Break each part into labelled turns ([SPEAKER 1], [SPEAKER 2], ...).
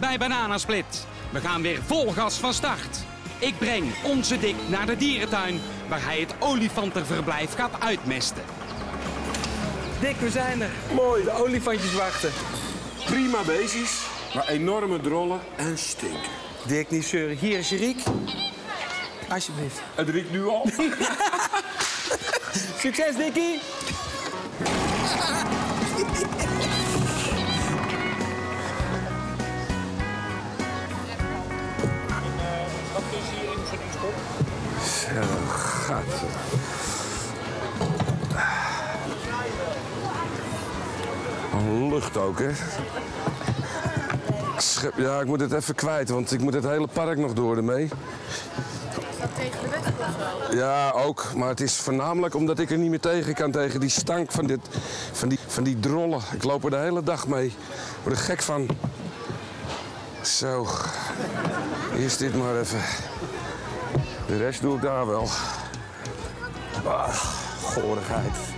[SPEAKER 1] Welkom bij Bananasplit. We gaan weer vol gas van start. Ik breng onze dik naar de dierentuin waar hij het olifantenverblijf gaat uitmesten.
[SPEAKER 2] Dick, we zijn er.
[SPEAKER 3] Mooi.
[SPEAKER 2] De olifantjes wachten.
[SPEAKER 3] Prima beestjes, maar enorme drollen en stinken.
[SPEAKER 2] Dick, niet zeuren. Hier is je riek. Alsjeblieft.
[SPEAKER 3] Het riekt nu al.
[SPEAKER 2] Succes, Dickie.
[SPEAKER 3] Lucht ook, hè? Ja, ik moet het even kwijt, want ik moet het hele park nog door ermee.
[SPEAKER 4] tegen de of?
[SPEAKER 3] Ja, ook. Maar het is voornamelijk omdat ik er niet meer tegen kan. Tegen die stank van, dit, van, die, van die drollen. Ik loop er de hele dag mee. Ik word er gek van. Zo. Eerst dit maar even. De rest doe ik daar wel. Ah, goorigheid.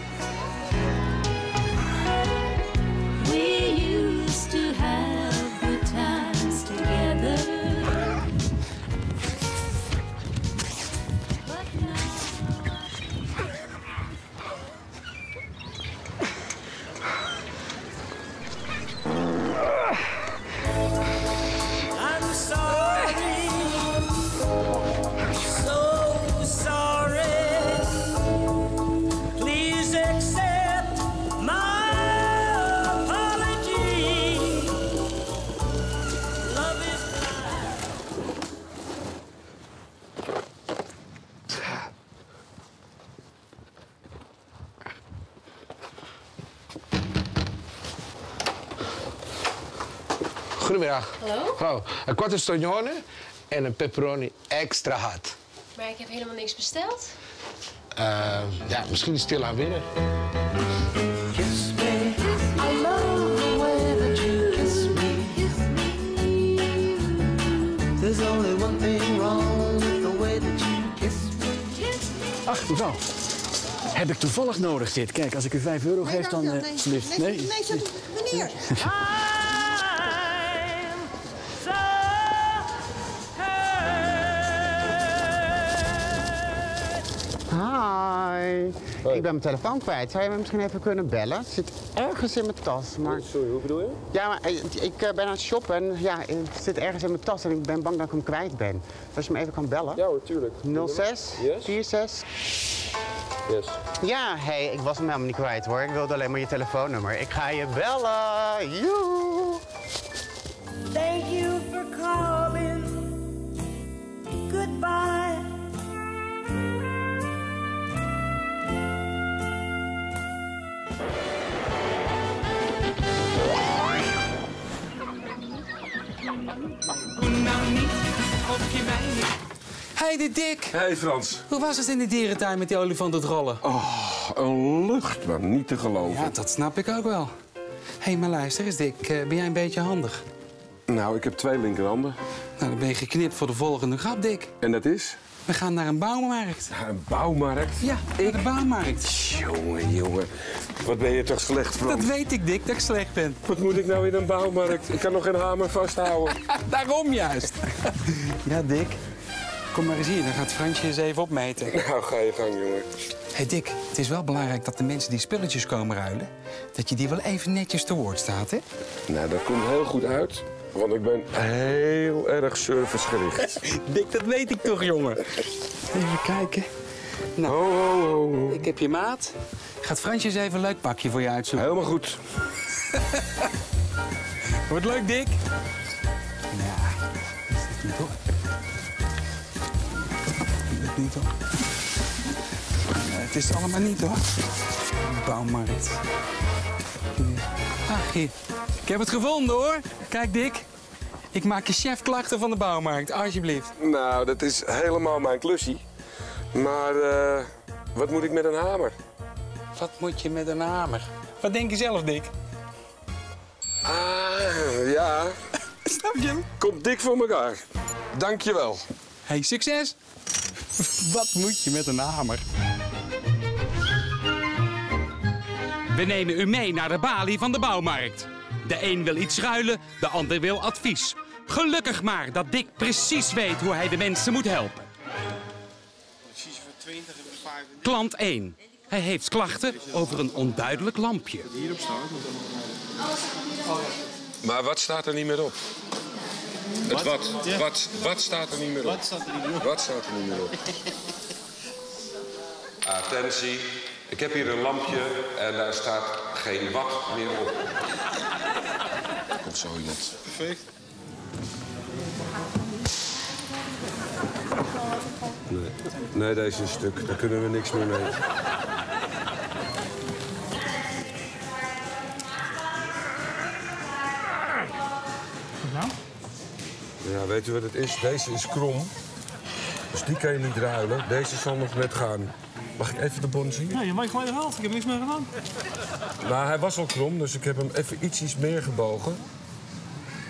[SPEAKER 5] Goedemiddag.
[SPEAKER 4] Hallo?
[SPEAKER 5] Hallo. Een korte stagione en een pepperoni extra hard.
[SPEAKER 4] Maar ik heb helemaal niks besteld.
[SPEAKER 5] Eh, ja, misschien stil aan binnen.
[SPEAKER 6] Kiss me. I love the way that you kiss me. There's only one thing wrong with the way that you kiss me.
[SPEAKER 2] Ach, mevrouw. Heb ik toevallig nodig dit? Kijk, als ik u 5 euro geef, dan... eh, alsjeblieft.
[SPEAKER 7] Nee, nee, zet- meneer.
[SPEAKER 6] I'm
[SPEAKER 8] Ik ben mijn telefoon kwijt. Zou je me misschien even kunnen bellen? Het zit ergens in mijn tas. Maar...
[SPEAKER 3] Sorry, hoe bedoel je?
[SPEAKER 8] Ja, maar eh, ik eh, ben aan het shoppen en ja, het zit ergens in mijn tas en ik ben bang dat ik hem kwijt ben. Als je me even kan bellen.
[SPEAKER 3] Ja hoor, tuurlijk.
[SPEAKER 8] 06
[SPEAKER 3] Yes.
[SPEAKER 8] 46.
[SPEAKER 3] Yes.
[SPEAKER 8] Ja, hey, ik was hem helemaal niet kwijt hoor. Ik wilde alleen maar je telefoonnummer. Ik ga je bellen. Joe.
[SPEAKER 6] Thank you for calling. Goodbye.
[SPEAKER 1] Doe nou niet of je mij niet.
[SPEAKER 2] Hey, dit Dick.
[SPEAKER 3] Hey Frans.
[SPEAKER 2] Hoe was het in de dierentuin met die olifantenrollen?
[SPEAKER 3] Oh, een lucht, man. Niet te geloven.
[SPEAKER 2] Ja, dat snap ik ook wel. Hé, hey, maar luister eens, Dick. eh, ben jij een beetje handig?
[SPEAKER 3] Nou, ik heb twee linkerhanden.
[SPEAKER 2] Nou, dan ben je geknipt voor de volgende grap, Dick.
[SPEAKER 3] En dat is?
[SPEAKER 2] We gaan naar een bouwmarkt.
[SPEAKER 3] Ja, Een bouwmarkt.
[SPEAKER 2] Ja, naar de bouwmarkt.
[SPEAKER 3] Jongen, jongen. Wat ben je toch slecht, Frans?
[SPEAKER 2] Dat weet ik, Dick, dat ik slecht ben.
[SPEAKER 3] Wat moet ik nou in een bouwmarkt? Ik kan nog geen hamer vasthouden.
[SPEAKER 2] Daarom juist. ja, Dick. Kom maar eens hier, dan gaat Fransje eens even opmeten.
[SPEAKER 3] nou, ga je gang, jongen.
[SPEAKER 2] Hé, hey Dick, het is wel belangrijk dat de mensen die spulletjes komen ruilen... dat je die wel even netjes te woord staat, hè?
[SPEAKER 3] Nou, dat komt heel goed uit. Want ik ben heel erg servicegericht.
[SPEAKER 2] Dick, dat weet ik toch, jongen. Even kijken. Nou,
[SPEAKER 3] Ho, ho, ho, ho.
[SPEAKER 2] ik heb je maat. Gaat Fransje eens even een leuk pakje voor je uitzoeken.
[SPEAKER 3] Helemaal goed.
[SPEAKER 2] Wordt leuk, Dick? Ja, is dit niet hoor. Dit niet hoor. Nee, het is allemaal niet hoor. Bouwmarkt. Ach. Ik heb het gevonden hoor. Kijk, Dick. Ik maak je chefklachten van de bouwmarkt, alsjeblieft.
[SPEAKER 3] Nou, dat is helemaal mijn klusje. Maar eh, wat moet ik met een hamer?
[SPEAKER 2] Wat moet je met een hamer? Wat denk je zelf, Dick?
[SPEAKER 3] Ah, ja.
[SPEAKER 2] Snap je hem?
[SPEAKER 3] Komt dik voor elkaar. Dankjewel.
[SPEAKER 2] Hey, succes! Wat moet je met een hamer?
[SPEAKER 1] We nemen u mee naar de balie van de bouwmarkt.
[SPEAKER 2] De een wil iets ruilen, de ander wil advies. Gelukkig maar dat Dick precies weet hoe hij de mensen moet helpen. Klant 1. Hij heeft klachten over een onduidelijk lampje.
[SPEAKER 3] Maar wat staat er niet meer op? Het wat? Wat, wat staat er niet meer op? Wat staat er niet meer op? Wat staat er niet meer op? Attentie. Ik heb hier een lampje en daar staat geen wat meer op. Of zoiets.
[SPEAKER 5] Perfect.
[SPEAKER 3] Nee. nee, deze is stuk. Daar kunnen we niks meer mee. Ja, weet u wat het is? Deze is krom. Dus die kan je niet ruilen. Deze zal nog net gaan. Mag ik even de bon zien?
[SPEAKER 9] Ja, je mag gewoon de helft. Ik heb niks meer gedaan.
[SPEAKER 3] Nou, hij was al krom, dus ik heb hem even ietsjes meer gebogen.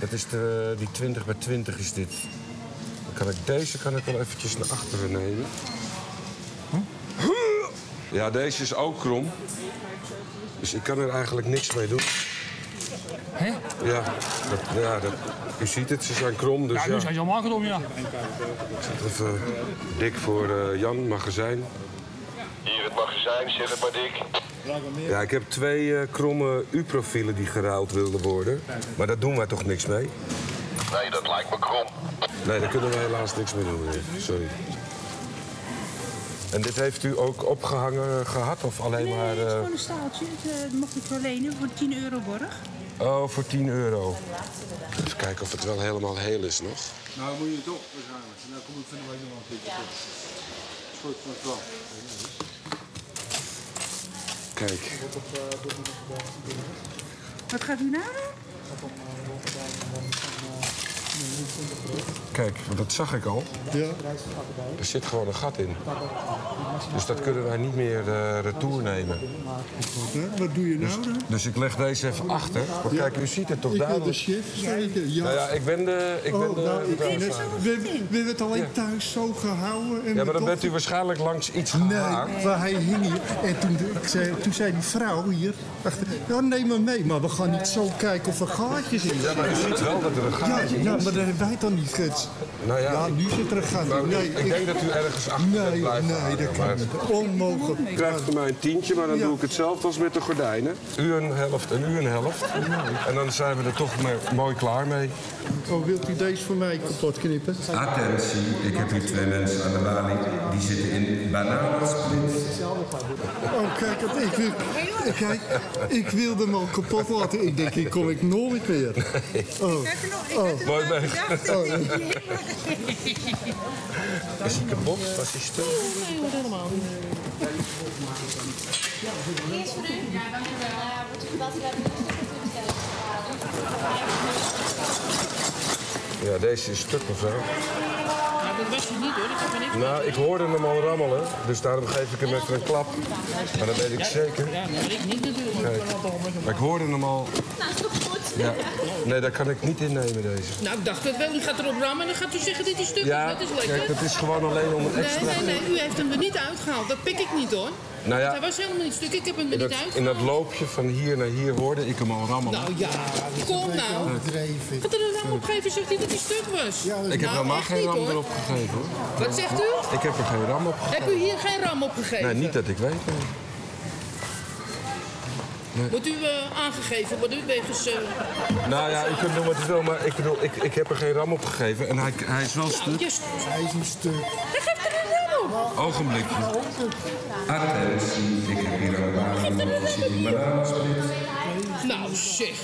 [SPEAKER 3] Dat is de, die 20 bij 20 is dit. Dan kan ik deze kan ik wel eventjes naar achteren nemen. Ja, deze is ook krom. Dus ik kan er eigenlijk niks mee doen.
[SPEAKER 9] Hè?
[SPEAKER 3] Ja, dat, ja dat, u ziet het, ze zijn krom. Dus
[SPEAKER 9] Ja,
[SPEAKER 3] ja,
[SPEAKER 9] nu zijn ze allemaal gedom, ja.
[SPEAKER 3] even dik voor eh, Jan, magazijn.
[SPEAKER 10] Hier het magazijn, zeg het maar dik.
[SPEAKER 3] Ja, ik heb twee eh, kromme U-profielen die geruild wilden worden. Maar daar doen wij toch niks mee?
[SPEAKER 10] Nee, dat lijkt me krom.
[SPEAKER 3] Nee, daar kunnen we helaas niks mee doen. meneer. Sorry. En dit heeft u ook opgehangen gehad of alleen
[SPEAKER 4] Nee,
[SPEAKER 3] maar...
[SPEAKER 4] het is
[SPEAKER 3] eh,
[SPEAKER 4] gewoon een staaltje. Het, eh, mocht ik wel lenen voor 10 euro borg.
[SPEAKER 3] Oh, voor 10 euro. Even kijken of het wel helemaal heel is nog.
[SPEAKER 9] Nou, moet je het toch waarschijnlijk. Nou, kom ik van de nog wel een keertje terug. Is goed, dat wel.
[SPEAKER 3] Kijk.
[SPEAKER 4] Wat gaat u nou doen?
[SPEAKER 3] Kijk, want dat zag ik al.
[SPEAKER 9] Ja.
[SPEAKER 3] Er zit gewoon een gat in. Dus dat kunnen wij niet meer eh, retour nemen.
[SPEAKER 9] Wat doe je nou dan?
[SPEAKER 3] Dus ik leg deze even achter. Want kijk, u ziet het toch
[SPEAKER 9] Ik wil de
[SPEAKER 3] duidelijk.
[SPEAKER 9] chef zeker. Ja.
[SPEAKER 3] Nou ja, ik ben de, ik ben
[SPEAKER 9] Oh,
[SPEAKER 3] de
[SPEAKER 9] nou, ik- we, we hebben het alleen thuis zo gehouden. En
[SPEAKER 3] Ja, maar dan bent u waarschijnlijk langs iets gehaakt.
[SPEAKER 9] Nee, waar hij hing hier. En toen, ik zei, toen zei die vrouw hier, dacht, ja, neem me mee. Maar we gaan niet zo kijken of er gaatjes in
[SPEAKER 3] Ja, maar u ziet wel dat er een
[SPEAKER 9] Ja,
[SPEAKER 3] gaatje in
[SPEAKER 9] ja,
[SPEAKER 3] is.
[SPEAKER 9] maar hebben wij dan niet gids.
[SPEAKER 3] Nou ja,
[SPEAKER 9] nu zit er een gat
[SPEAKER 3] Nou,
[SPEAKER 9] in. Nee,
[SPEAKER 3] ik, ik denk dat u ergens achter
[SPEAKER 9] nee,
[SPEAKER 3] blijven
[SPEAKER 9] nee,
[SPEAKER 3] hangen,
[SPEAKER 9] dat kan niet. Onmogelijk.
[SPEAKER 3] U krijgt van mij een tientje, maar dan
[SPEAKER 9] Ja.
[SPEAKER 3] doe ik hetzelfde als met de gordijnen. U een helft en u een helft. En dan zijn we er toch mee- mooi klaar mee.
[SPEAKER 9] Oh, wilt u deze voor mij kapot knippen?
[SPEAKER 3] Attentie, ik heb hier twee mensen aan de balie. Die zitten in bananensplit.
[SPEAKER 9] Oh, kijk, het- ik, wil, kijk, ik wilde hem al kapot laten. Ik denk, hier kom ik nooit meer. Oh, oh.
[SPEAKER 3] Mooi Is hij kapot? Was hij stuk?
[SPEAKER 11] Eerst voor u. Ja, dankjewel. Ja, wordt u gebeld u laten
[SPEAKER 3] Ja, deze is stuk mevrouw.
[SPEAKER 4] Nou, dat was je niet hoor. Ik heb niks
[SPEAKER 3] Nou, ik hoorde hem al rammelen, dus daarom geef ik hem even een klap. Maar dat weet ik zeker.
[SPEAKER 4] Ja, maar ik niet natuurlijk.
[SPEAKER 3] Maar ik hoorde hem al.
[SPEAKER 4] Nou, is toch goed?
[SPEAKER 3] Ja. Nee, dat kan ik niet innemen, deze.
[SPEAKER 4] Nou, ik dacht het wel. U gaat erop rammen en dan gaat u zeggen dit is stuk.
[SPEAKER 3] Ja,
[SPEAKER 4] dat is lekker.
[SPEAKER 3] kijk, dat is gewoon alleen om het
[SPEAKER 4] Nee,
[SPEAKER 3] extra...
[SPEAKER 4] nee, nee. U heeft hem er niet uitgehaald. Dat pik ik niet hoor.
[SPEAKER 3] Nou ja,
[SPEAKER 4] Hij was helemaal niet stuk. Ik heb hem er
[SPEAKER 3] in
[SPEAKER 4] niet
[SPEAKER 3] dat, in dat loopje van hier naar hier hoorde ik hem al rammelen.
[SPEAKER 4] Nou ja, kom nou. Gaat er een ram opgeven, zegt hij dat hij stuk was.
[SPEAKER 3] Ik heb
[SPEAKER 4] nou,
[SPEAKER 3] helemaal geen ram erop gegeven hoor.
[SPEAKER 4] Wat zegt u?
[SPEAKER 3] Ik heb er geen ram op gegeven.
[SPEAKER 4] Heb u hier geen ram opgegeven?
[SPEAKER 3] Nee, niet dat ik weet. nee.
[SPEAKER 4] Wordt u eh, aangegeven, wordt u wegens... eh,
[SPEAKER 3] Nou ja, u kunt doen wat u wil, maar ik bedoel, ik, ik heb er geen ram op gegeven. En hij, hij is wel stuk.
[SPEAKER 9] Hij is een stuk.
[SPEAKER 3] Ogenblikje. Attentie, ik heb hier een baan. Die zit in bananensplit.
[SPEAKER 4] Nou zeg.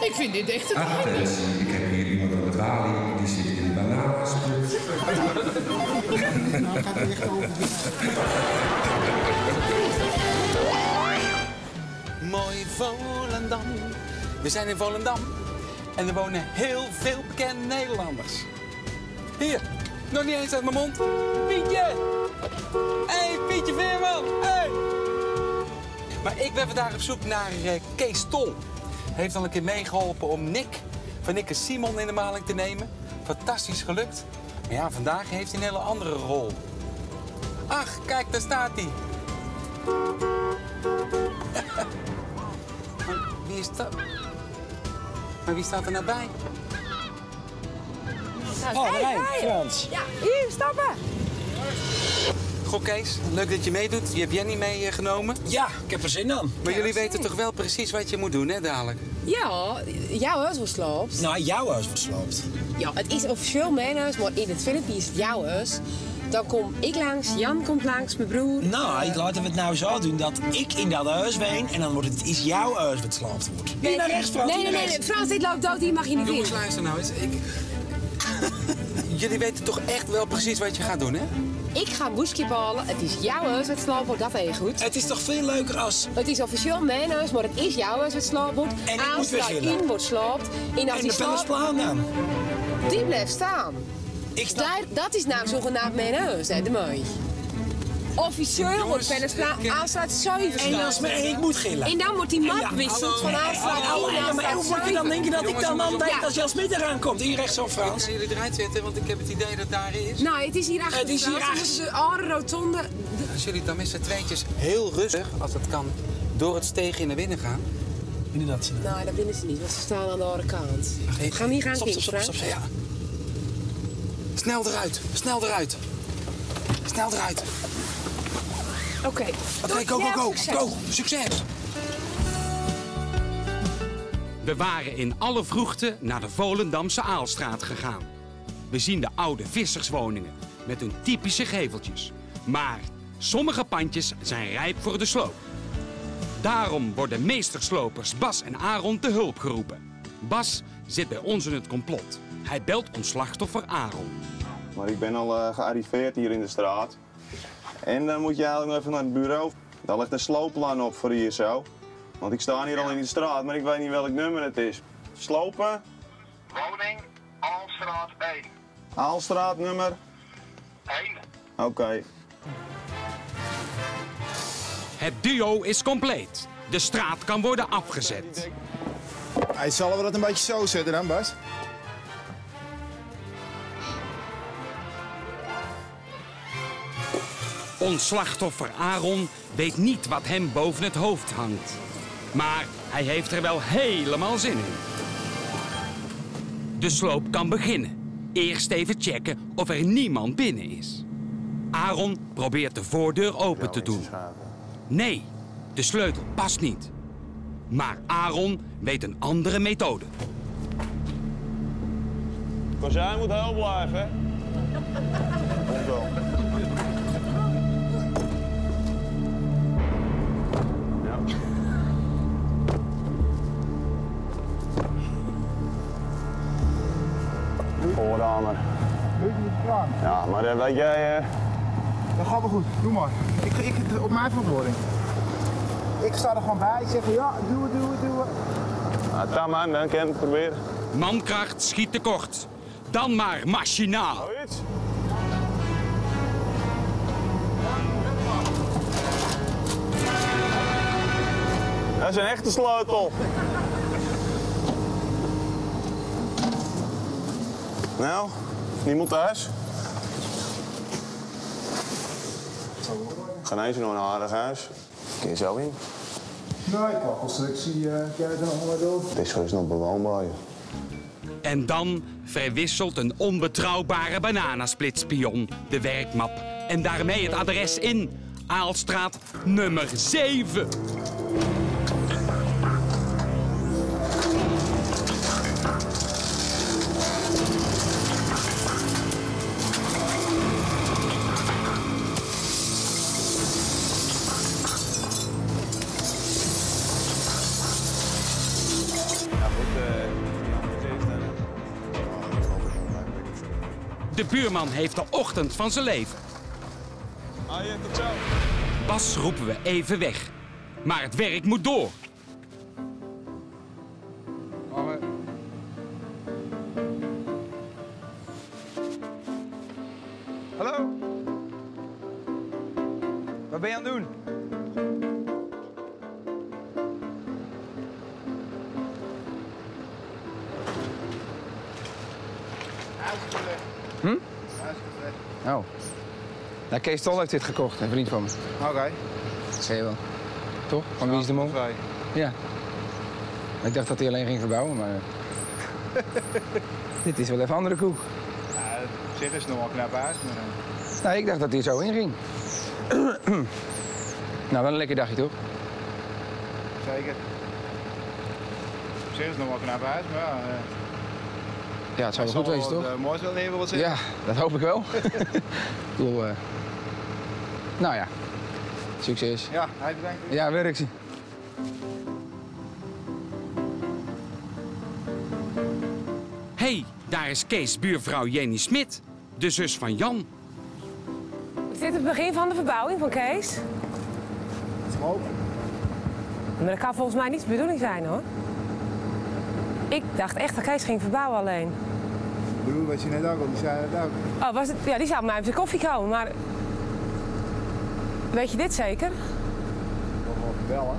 [SPEAKER 4] Ik vind dit echt een...
[SPEAKER 3] Attentie, ik heb hier iemand aan de balie. Die zit in bananensplit.
[SPEAKER 2] Mooi Volendam. We zijn in Volendam en er wonen heel veel bekende Nederlanders. Hier, nog niet eens uit mijn mond. Pietje! Hey, Pietje Veerman! Hey! Maar ik ben vandaag op zoek naar eh, Kees Tol. Hij heeft al een keer meegeholpen om Nick van Nick en Simon in de maling te nemen. Fantastisch gelukt. Maar ja, vandaag heeft hij een hele andere rol. Ach, kijk, daar staat hij. Wie is dat?
[SPEAKER 12] Maar wie staat er nou bij?
[SPEAKER 13] Oh, Rijn, Frans.
[SPEAKER 4] Ja, hier, stappen.
[SPEAKER 12] Goh, Kees, leuk dat je meedoet. Je hebt Jenny meegenomen.
[SPEAKER 13] Ja, ik heb er zin aan.
[SPEAKER 12] Maar jullie weten toch wel precies wat je moet doen, hè, dadelijk?
[SPEAKER 4] Ja, jouw huis wordt sloopt.
[SPEAKER 13] Nou, jouw huis wordt sloopt.
[SPEAKER 4] Ja, het is officieel mijn huis, maar in het filmpje is het jouw huis. Dan kom ik langs, Jan komt langs, mijn broer.
[SPEAKER 13] Nou, laten we het nou zo doen dat ik in dat huis woon en dan wordt het is jouw huis wat slaapt wordt. Hier naar rechts, Frans.
[SPEAKER 4] Nee,
[SPEAKER 13] hier
[SPEAKER 4] nee, nee, nee. Frans, dit loopt dood, hier mag je niet
[SPEAKER 12] Jongens,
[SPEAKER 4] in.
[SPEAKER 12] luister nou eens. Ik... jullie weten toch echt wel precies wat je gaat doen, hè?
[SPEAKER 4] Ik ga halen, het is jouw huis wat slaapt wordt, dat even goed.
[SPEAKER 13] Het is toch veel leuker als...
[SPEAKER 4] Het is officieel mijn huis, maar het is jouw huis wat slaapt wordt.
[SPEAKER 13] En ik
[SPEAKER 4] Als
[SPEAKER 13] moet
[SPEAKER 4] in wordt slaapt. En als
[SPEAKER 13] En de
[SPEAKER 4] slaapt,
[SPEAKER 13] slaan dan.
[SPEAKER 4] die blijft staan.
[SPEAKER 13] Ik sta...
[SPEAKER 4] Daar, dat is nou zogenaamd mijn huis, hè, de mooi. Officieel wordt Pennersplaan aansluit 7
[SPEAKER 13] En als me en ik moet gillen.
[SPEAKER 4] En dan wordt die map
[SPEAKER 13] Ja,
[SPEAKER 4] wisselt van aansluit
[SPEAKER 13] Oh,
[SPEAKER 4] 1
[SPEAKER 13] ja,
[SPEAKER 4] naar
[SPEAKER 13] maar hoe moet je dan
[SPEAKER 4] 7.
[SPEAKER 13] denken dat ik dan altijd
[SPEAKER 4] jongens.
[SPEAKER 13] als Jan Smit eraan komt? Hier rechts zo, Frans.
[SPEAKER 12] Gaan jullie eruit zitten, want ik heb het idee dat daar is.
[SPEAKER 4] Nou, het is hier achter.
[SPEAKER 13] Het is hier achter.
[SPEAKER 4] De oude rotonde.
[SPEAKER 12] Als jullie dan met z'n tweetjes heel rustig, als dat kan, door het steegje naar binnen gaan.
[SPEAKER 13] Binnen dat ze.
[SPEAKER 4] Nou, daar binnen ze niet, want ze staan aan de andere kant. Gaan we hier gaan
[SPEAKER 12] Stop, stop, stop, ja. Snel eruit, snel eruit. Snel eruit.
[SPEAKER 4] Oké.
[SPEAKER 12] Oké, go, go, go.
[SPEAKER 4] succes.
[SPEAKER 12] Go, succes.
[SPEAKER 2] We waren in alle vroegte naar de Volendamse Aalstraat gegaan. We zien de oude visserswoningen met hun typische geveltjes. Maar sommige pandjes zijn rijp voor de sloop. Daarom worden meesterslopers Bas en Aaron te hulp geroepen. Bas zit bij ons in het complot. Hij belt ons slachtoffer Aaron.
[SPEAKER 14] Maar ik ben al eh, gearriveerd hier in de straat. En dan moet je eigenlijk nog even naar het bureau. Daar ligt een sloopplan op voor hier zo. Want ik sta hier al in de straat, maar ik weet niet welk nummer het is. Slopen,
[SPEAKER 10] Woning, Alstraat 1.
[SPEAKER 14] Aalstraat nummer.
[SPEAKER 10] 1.
[SPEAKER 14] Oké.
[SPEAKER 2] Het duo is compleet. De straat kan worden afgezet.
[SPEAKER 15] Hij zal we dat een beetje zo zetten dan, Bas?
[SPEAKER 2] Ons slachtoffer Aaron weet niet wat hem boven het hoofd hangt. Maar hij heeft er wel helemaal zin in. De sloop kan beginnen. Eerst even checken of er niemand binnen is. Aaron probeert de voordeur open te doen. Nee, de sleutel past niet. Maar Aaron weet een andere methode.
[SPEAKER 14] Kozijn moet heel blijven, Ja, maar eh, weet jij... eh,
[SPEAKER 15] Dat gaat wel goed, doe maar. Ik, ik, op mijn verantwoording. Ik sta er gewoon bij, ik zeg van ja, doe het, doe het, doe het.
[SPEAKER 14] Nou, tam man, dan kan je het proberen.
[SPEAKER 2] Mankracht schiet tekort. Dan maar machinaal.
[SPEAKER 14] Zoiets. Dat is een echte sleutel. Nou, niemand thuis? Geen eens nog een aardig huis. Kun je zo in?
[SPEAKER 15] Nee, ik wacht constructie, uh, kijk er nog maar door.
[SPEAKER 14] Het is gerust nog bewoonbaar.
[SPEAKER 2] En dan verwisselt een onbetrouwbare bananasplitspion de werkmap. En daarmee het adres in Aalstraat nummer 7. Buurman heeft de ochtend van zijn leven. Bas roepen we even weg. Maar het werk moet door.
[SPEAKER 16] Kees Tol heeft dit gekocht, een vriend van me.
[SPEAKER 15] Oké.
[SPEAKER 16] Dat zie je wel. Toch? Van wie is de mol? Ja. Ik dacht dat hij alleen ging verbouwen, maar... Dit is wel even andere koek.
[SPEAKER 15] Ja, op zich is het nog wel knap huis, maar... eh,
[SPEAKER 16] Nou, ik dacht dat hij zo inging. nou, wel een lekker dagje, toch?
[SPEAKER 15] Zeker. Op zich is het nog wel knap huis, maar ja... eh,
[SPEAKER 16] Ja, het zou wel goed wezen,
[SPEAKER 15] wat,
[SPEAKER 16] toch?
[SPEAKER 15] eh, moois wel zitten.
[SPEAKER 16] Ja, dat hoop ik wel. ik bedoel, eh, nou ja, succes.
[SPEAKER 15] Ja, hij bedankt.
[SPEAKER 16] Ja, werk ze.
[SPEAKER 2] hey, daar is Kees buurvrouw Jenny Smit, de zus van Jan.
[SPEAKER 12] Is dit het begin van de verbouwing van Kees? Maar dat kan volgens mij niet de bedoeling zijn hoor. Ik dacht echt dat Kees ging verbouwen alleen.
[SPEAKER 15] Broer, weet je net ook al, die zei het ook.
[SPEAKER 12] Oh, was het? Ja, die zou op mij op zijn koffie komen, maar... Weet je dit zeker?
[SPEAKER 15] Nog wel even bellen.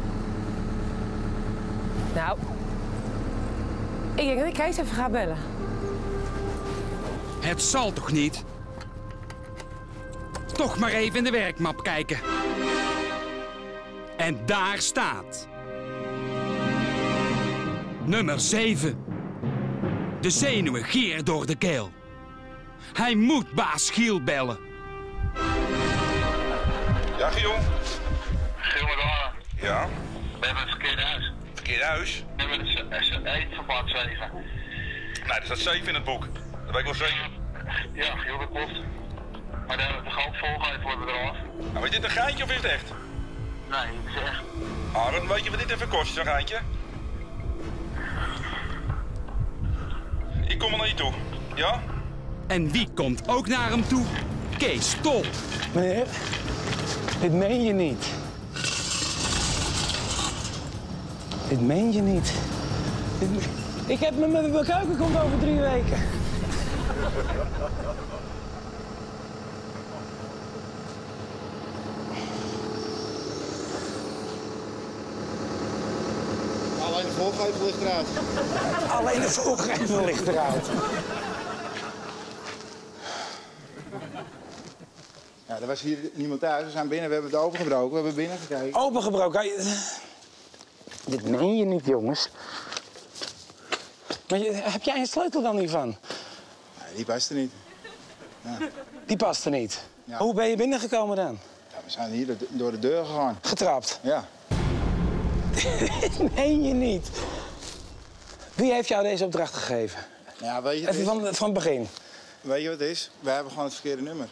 [SPEAKER 12] Nou... Ik denk dat ik Kees even ga bellen.
[SPEAKER 2] Het zal toch niet? Toch maar even in de werkmap kijken. En daar staat. Nummer 7. De zenuwen gieren door de keel. Hij moet baas Giel bellen.
[SPEAKER 17] Ja, Giel?
[SPEAKER 10] Giel met.
[SPEAKER 17] Ja?
[SPEAKER 10] We hebben het verkeerde huis.
[SPEAKER 17] Verkeerde huis?
[SPEAKER 10] We hebben het SE verband 7.
[SPEAKER 17] Nee, er staat 7 in het boek. Dat weet ik wel zeker.
[SPEAKER 10] Ja, Giel, dat klopt. Maar de, de groot volgeven worden eraf.
[SPEAKER 17] Nou, is dit een geintje of is het echt?
[SPEAKER 10] Nee, het is echt.
[SPEAKER 17] Ah, dan weet je wat dit even kost, zo'n geintje. Ik kom er naar je toe. Ja?
[SPEAKER 2] En wie komt ook naar hem toe? Kees Tol.
[SPEAKER 13] Meneer, dit meen je niet. Dit meen je niet. Dit me- Ik heb me met mijn keuken komt over drie weken.
[SPEAKER 15] Alleen de voorgevel ligt eruit.
[SPEAKER 13] Alleen de voorgevel ligt eruit.
[SPEAKER 15] Er was hier niemand thuis. We zijn binnen, we hebben het opengebroken. We hebben binnen gekeken.
[SPEAKER 13] Opengebroken. Hij- Dit meen je niet, jongens. Maar je- heb jij een sleutel dan hiervan?
[SPEAKER 15] Nee, die past er niet. Ja.
[SPEAKER 13] Die past er niet.
[SPEAKER 15] Ja.
[SPEAKER 13] Hoe ben je binnengekomen dan?
[SPEAKER 15] Ja, we zijn hier do- door de deur gegaan.
[SPEAKER 13] Getrapt?
[SPEAKER 15] Ja.
[SPEAKER 13] Dit meen je niet. Wie heeft jou deze opdracht gegeven?
[SPEAKER 15] Ja, weet je, wat
[SPEAKER 13] Even
[SPEAKER 15] het is?
[SPEAKER 13] van, van het begin.
[SPEAKER 15] weet je wat het is? We hebben gewoon het verkeerde nummer.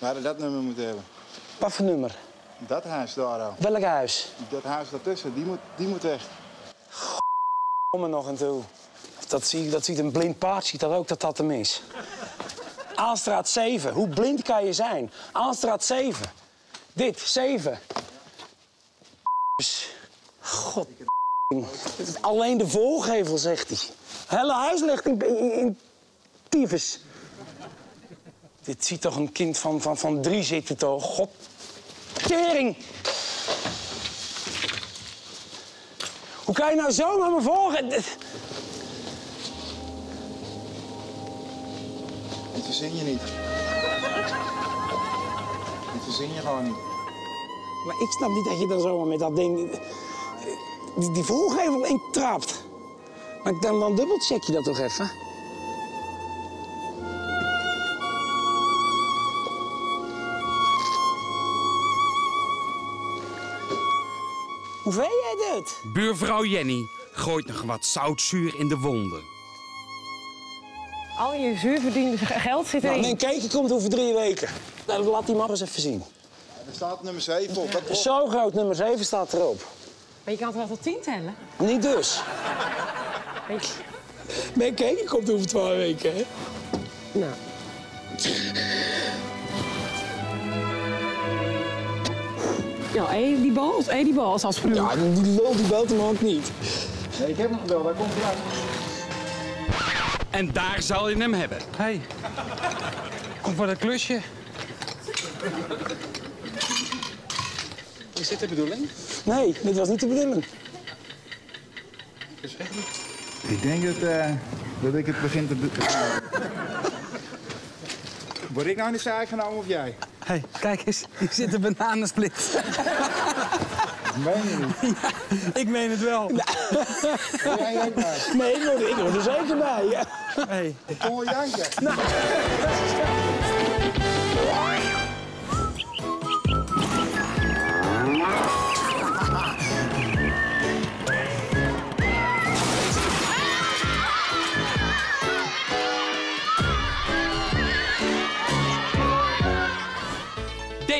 [SPEAKER 15] We hadden dat nummer moeten hebben.
[SPEAKER 13] Wat voor nummer?
[SPEAKER 15] Dat huis daar al.
[SPEAKER 13] Welk huis?
[SPEAKER 15] Dat huis daartussen, die moet, die moet weg.
[SPEAKER 13] Kom er nog aan toe. Dat, zie, dat ziet een blind paard, ziet dat ook dat dat hem is. Aalstraat 7. Hoe blind kan je zijn? Aalstraat 7. Dit, 7. God. Alleen de voorgevel, zegt hij. Hele huis ligt in, in, in tyfus. Dit ziet toch een kind van, van, van drie zitten, toch? God. Tering! Hoe kan je nou zo met me volgen?
[SPEAKER 15] Dit verzin je niet. Dit verzin je gewoon niet.
[SPEAKER 13] Maar ik snap niet dat je dan zomaar met dat ding... Die, die voorgevel intrapt. Maar dan, dan dubbelcheck je dat toch even? Hoe weet jij dit?
[SPEAKER 2] Buurvrouw Jenny gooit nog wat zoutzuur in de wonden.
[SPEAKER 12] Al je zuurverdiende geld zit
[SPEAKER 13] Nou,
[SPEAKER 12] erin.
[SPEAKER 13] mijn kijken komt over drie weken. Nou, laat die maar eens even zien.
[SPEAKER 15] Er staat nummer 7 op. Dat.
[SPEAKER 13] Zo groot, nummer 7 staat erop.
[SPEAKER 12] Maar je kan toch wel tot tien tellen?
[SPEAKER 13] Niet dus. Mijn kijken komt over twee weken, hè?
[SPEAKER 12] Nou. Ja, hé, die bal, hé, die bal is als vroeg.
[SPEAKER 13] Ja, die die lul die belt hem ook niet.
[SPEAKER 15] Nee, ik heb hem gebeld, hij komt eruit.
[SPEAKER 2] En daar zal je hem hebben.
[SPEAKER 7] Hey, kom voor dat klusje. Is dit de bedoeling?
[SPEAKER 13] Nee, dit was niet de bedoeling.
[SPEAKER 15] Ik denk dat, eh, dat ik het begin te... Word ik nou in de zaak genomen of jij?
[SPEAKER 7] Hey, kijk eens, hier zit een bananensplit.
[SPEAKER 15] Meen je niet?
[SPEAKER 13] ik meen het wel.
[SPEAKER 15] jij ook bij?
[SPEAKER 13] Nee, ik hoor, ik hoor er zeker bij. Ja.
[SPEAKER 7] Hey.
[SPEAKER 15] Ik kon wel janken.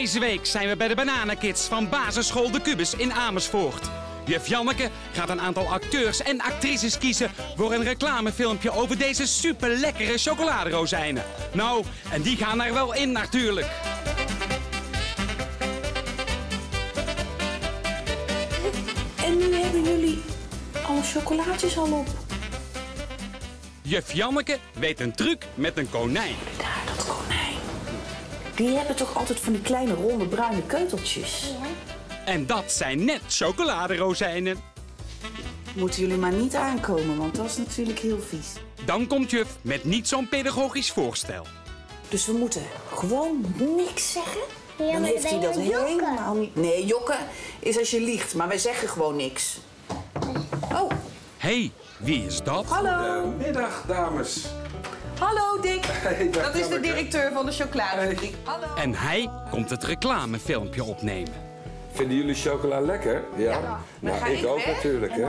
[SPEAKER 2] Deze week zijn we bij de Bananenkids van basisschool De Kubus in Amersfoort. Juf Janneke gaat een aantal acteurs en actrices kiezen voor een reclamefilmpje over deze super lekkere chocoladerozijnen. Nou, en die gaan er wel in natuurlijk.
[SPEAKER 18] En nu hebben jullie alle chocolaatjes al op.
[SPEAKER 2] Juf Janneke weet een truc met een konijn.
[SPEAKER 18] Dat konijn. Die hebben toch altijd van die kleine ronde bruine keuteltjes?
[SPEAKER 2] En dat zijn net chocoladerozijnen.
[SPEAKER 18] Moeten jullie maar niet aankomen, want dat is natuurlijk heel vies.
[SPEAKER 2] Dan komt juf met niet zo'n pedagogisch voorstel.
[SPEAKER 18] Dus we moeten gewoon niks zeggen?
[SPEAKER 11] Ja,
[SPEAKER 18] Dan
[SPEAKER 11] maar
[SPEAKER 18] heeft
[SPEAKER 11] dan
[SPEAKER 18] hij dat helemaal niet. Nee, jokken is als je liegt, maar wij zeggen gewoon niks. Oh,
[SPEAKER 2] Hé, hey, wie is dat?
[SPEAKER 18] hallo.
[SPEAKER 3] Middag, dames.
[SPEAKER 19] Hallo Dick,
[SPEAKER 3] Hey, dag,
[SPEAKER 19] dat is de directeur van de chocoladefabriek. Hallo.
[SPEAKER 2] En hij komt het reclamefilmpje opnemen.
[SPEAKER 3] Vinden jullie chocola lekker? Ja.
[SPEAKER 19] Dan ga
[SPEAKER 3] nou, ik
[SPEAKER 19] ik
[SPEAKER 3] ook
[SPEAKER 19] weg
[SPEAKER 3] natuurlijk, hè.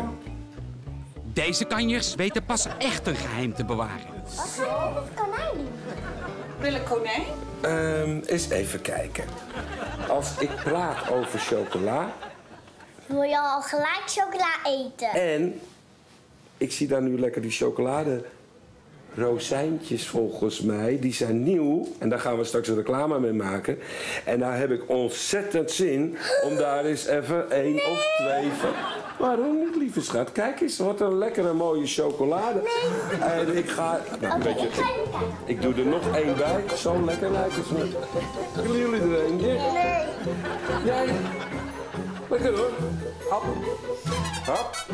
[SPEAKER 2] Deze kanjers weten pas echt een geheim te bewaren.
[SPEAKER 11] Wat ga je konijn doen?
[SPEAKER 19] Wil een konijn?
[SPEAKER 3] Ehm, eens even kijken. Als ik praat over chocola
[SPEAKER 11] Wil je al gelijk chocola eten?
[SPEAKER 3] en ik zie daar nu lekker die chocolade rozijntjes volgens mij. Die zijn nieuw en daar gaan we straks een reclame mee maken. En daar heb ik ontzettend zin om daar eens even één of twee van... Waarom niet, lieve schat? Kijk eens, wat een lekkere mooie chocolade. En ik ga... Nou, weet je,
[SPEAKER 11] ik ga
[SPEAKER 3] doe er nog één bij. Zo lekker lijkt het me. Willen jullie er een?
[SPEAKER 11] Nee.
[SPEAKER 3] Jij? Lekker hoor. Hap. Hap.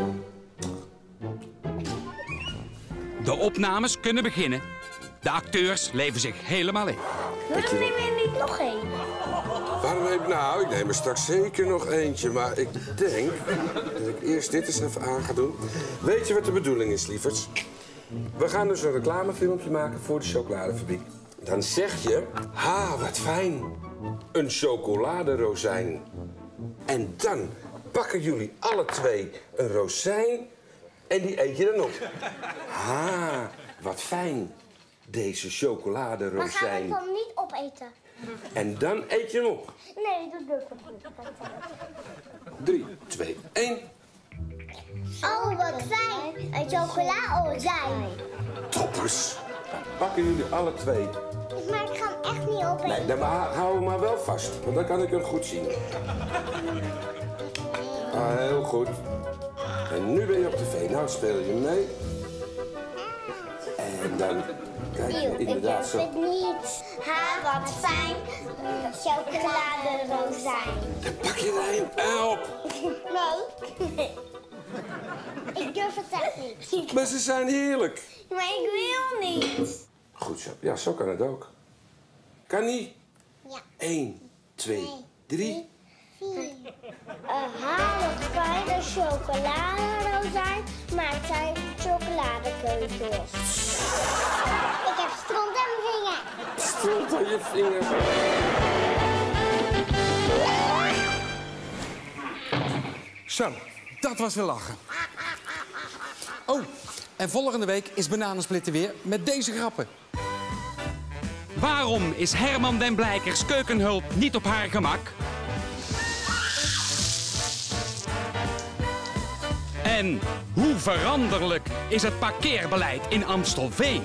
[SPEAKER 2] De opnames kunnen beginnen. De acteurs leven zich helemaal in.
[SPEAKER 11] Waarom neem je niet nog één?
[SPEAKER 3] Waarom heb ik... Nou, ik neem er straks zeker nog eentje. Maar ik denk dat ik eerst dit eens even aan ga doen. Weet je wat de bedoeling is, lieverds? We gaan dus een reclamefilmpje maken voor de chocoladefabriek. Dan zeg je... Ha, wat fijn. Een chocoladerozijn. En dan pakken jullie alle twee een rozijn... en die eet je dan op. Ha, wat fijn. Deze
[SPEAKER 11] Dan gaan we
[SPEAKER 3] chocoladerozijn.
[SPEAKER 11] het dan niet opeten.
[SPEAKER 3] En dan eet je hem op.
[SPEAKER 11] Nee, dat doe ik niet.
[SPEAKER 3] 3, 2, 1.
[SPEAKER 11] Oh, wat fijn. Een chocola-ozijn.
[SPEAKER 3] Toppers. Pakken jullie alle twee.
[SPEAKER 11] Maar ik ga hem echt niet opeten.
[SPEAKER 3] Nee, dan hou hou hem maar wel vast, want dan kan ik hem goed zien. Ah, heel goed. En nu ben je op tv. Nou speel je mee. En dan kijk je
[SPEAKER 11] ik
[SPEAKER 3] inderdaad
[SPEAKER 11] durf
[SPEAKER 3] zo.
[SPEAKER 11] het niet. Ha, wat fijn. Chocoladorozijn.
[SPEAKER 3] Dan pak je er een. Help!
[SPEAKER 11] Nee. ik durf het echt niet.
[SPEAKER 3] Maar ze zijn heerlijk.
[SPEAKER 11] Maar ik wil niet.
[SPEAKER 3] Goed zo. Ja, zo kan het ook. Kan niet?
[SPEAKER 11] Ja.
[SPEAKER 3] 1, 2, 3.
[SPEAKER 11] Een halig fijne chocoladerozijn maakt zijn chocoladekeutels. Ik heb stront in mijn vinger.
[SPEAKER 3] Stront aan je vinger.
[SPEAKER 2] Zo, dat was weer lachen. Oh, en volgende week is Bananensplitten weer met deze grappen. Waarom is Herman den Blijkers keukenhulp niet op haar gemak? En hoe veranderlijk is het parkeerbeleid in Amstelveen?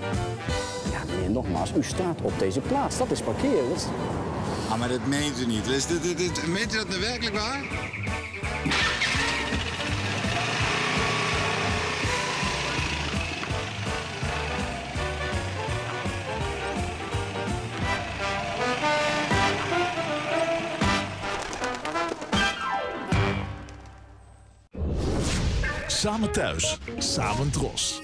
[SPEAKER 20] Ja, meneer, nogmaals, u staat op deze plaats. Dat is parkeren. Is-
[SPEAKER 21] Ah, maar dat meent u niet. Is dit, dit, dit- meent u dat nou werkelijk waar?
[SPEAKER 22] Samen thuis, samen dros.